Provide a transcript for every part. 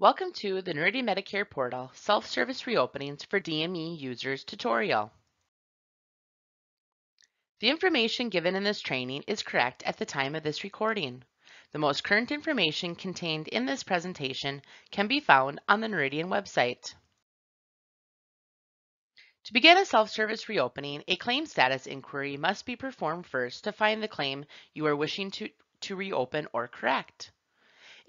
Welcome to the Noridian Medicare Portal Self-Service Reopenings for DME Users tutorial. The information given in this training is correct at the time of this recording. The most current information contained in this presentation can be found on the Noridian website. To begin a self-service reopening, a claim status inquiry must be performed first to find the claim you are wishing to, to reopen or correct.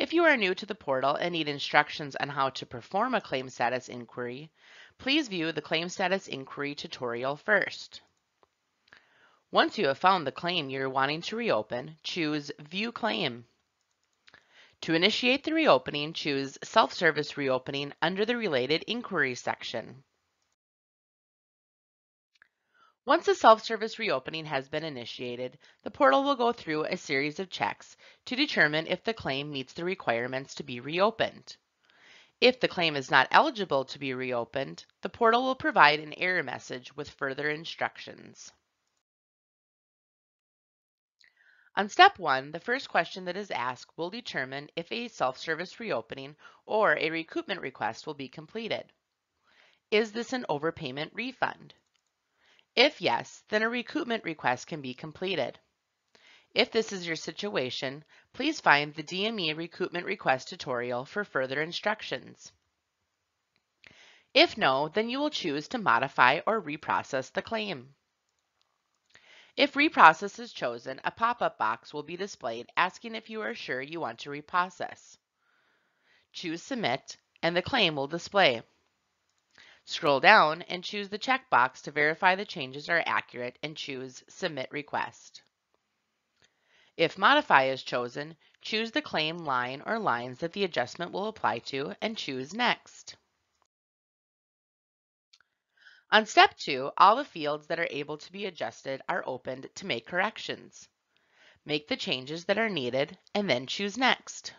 If you are new to the portal and need instructions on how to perform a claim status inquiry, please view the claim status inquiry tutorial first. Once you have found the claim you're wanting to reopen, choose View Claim. To initiate the reopening, choose Self-Service Reopening under the Related Inquiries section. Once a self-service reopening has been initiated, the portal will go through a series of checks to determine if the claim meets the requirements to be reopened. If the claim is not eligible to be reopened, the portal will provide an error message with further instructions. On step one, the first question that is asked will determine if a self-service reopening or a recoupment request will be completed. Is this an overpayment refund? If yes, then a recoupment request can be completed. If this is your situation, please find the DME recoupment request tutorial for further instructions. If no, then you will choose to modify or reprocess the claim. If reprocess is chosen, a pop-up box will be displayed asking if you are sure you want to reprocess. Choose Submit and the claim will display. Scroll down and choose the checkbox to verify the changes are accurate and choose Submit Request. If Modify is chosen, choose the claim line or lines that the adjustment will apply to and choose Next. On step two, all the fields that are able to be adjusted are opened to make corrections. Make the changes that are needed and then choose Next.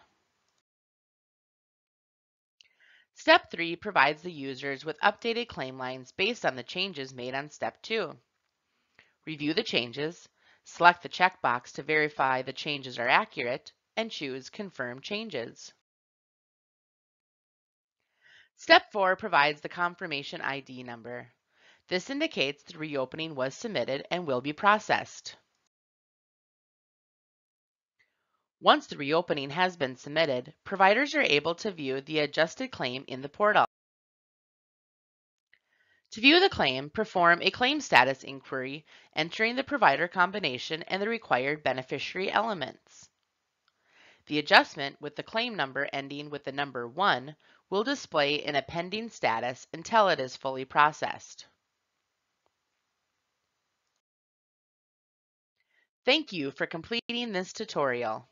Step 3 provides the users with updated claim lines based on the changes made on Step 2. Review the changes, select the checkbox to verify the changes are accurate, and choose Confirm Changes. Step 4 provides the confirmation ID number. This indicates the reopening was submitted and will be processed. Once the reopening has been submitted, providers are able to view the adjusted claim in the portal. To view the claim, perform a claim status inquiry, entering the provider combination and the required beneficiary elements. The adjustment with the claim number ending with the number 1 will display in a pending status until it is fully processed. Thank you for completing this tutorial.